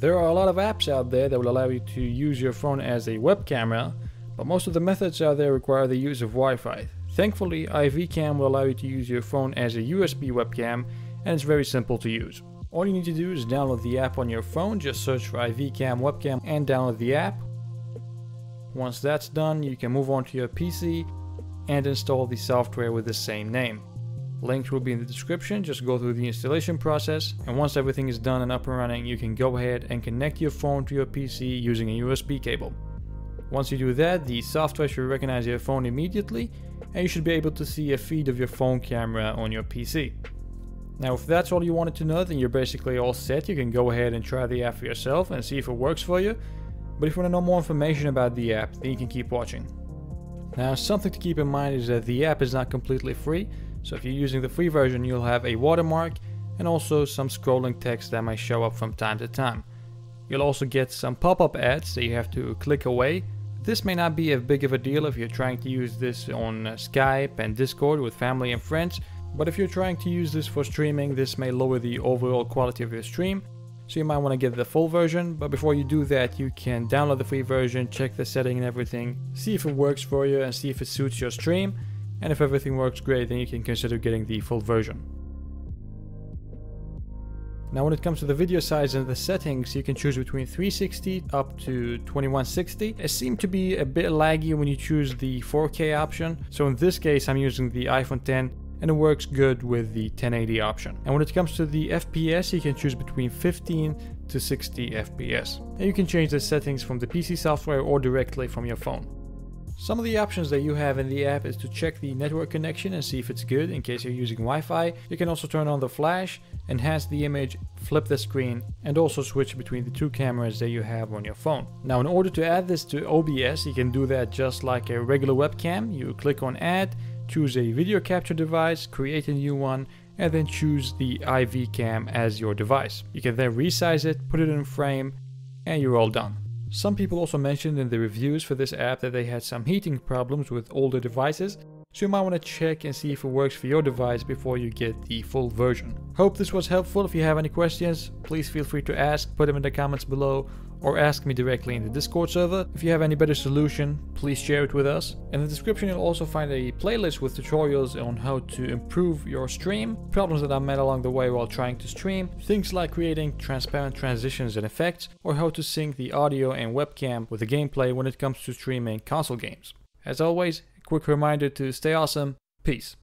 There are a lot of apps out there that will allow you to use your phone as a web camera, but most of the methods out there require the use of Wi-Fi. Thankfully, iVCam will allow you to use your phone as a USB webcam and it's very simple to use. All you need to do is download the app on your phone, just search for iVCam webcam and download the app. Once that's done, you can move on to your PC and install the software with the same name. Links will be in the description, just go through the installation process and once everything is done and up and running you can go ahead and connect your phone to your PC using a USB cable. Once you do that, the software should recognize your phone immediately and you should be able to see a feed of your phone camera on your PC. Now if that's all you wanted to know then you're basically all set, you can go ahead and try the app for yourself and see if it works for you. But if you want to know more information about the app, then you can keep watching. Now something to keep in mind is that the app is not completely free, so if you're using the free version, you'll have a watermark and also some scrolling text that might show up from time to time. You'll also get some pop-up ads that you have to click away. This may not be a big of a deal if you're trying to use this on uh, Skype and Discord with family and friends, but if you're trying to use this for streaming, this may lower the overall quality of your stream. So you might want to get the full version, but before you do that, you can download the free version, check the setting and everything, see if it works for you and see if it suits your stream. And if everything works great, then you can consider getting the full version. Now when it comes to the video size and the settings, you can choose between 360 up to 2160. It seemed to be a bit laggy when you choose the 4K option. So in this case, I'm using the iPhone 10 and it works good with the 1080 option. And when it comes to the FPS, you can choose between 15 to 60 FPS. And you can change the settings from the PC software or directly from your phone. Some of the options that you have in the app is to check the network connection and see if it's good in case you're using Wi-Fi. You can also turn on the flash, enhance the image, flip the screen, and also switch between the two cameras that you have on your phone. Now in order to add this to OBS, you can do that just like a regular webcam. You click on add, choose a video capture device, create a new one, and then choose the iVCam as your device. You can then resize it, put it in frame, and you're all done. Some people also mentioned in the reviews for this app that they had some heating problems with older devices, so you might want to check and see if it works for your device before you get the full version. Hope this was helpful. If you have any questions, please feel free to ask, put them in the comments below, or ask me directly in the Discord server. If you have any better solution, please share it with us. In the description you'll also find a playlist with tutorials on how to improve your stream, problems that I met along the way while trying to stream, things like creating transparent transitions and effects, or how to sync the audio and webcam with the gameplay when it comes to streaming console games. As always, a quick reminder to stay awesome, peace.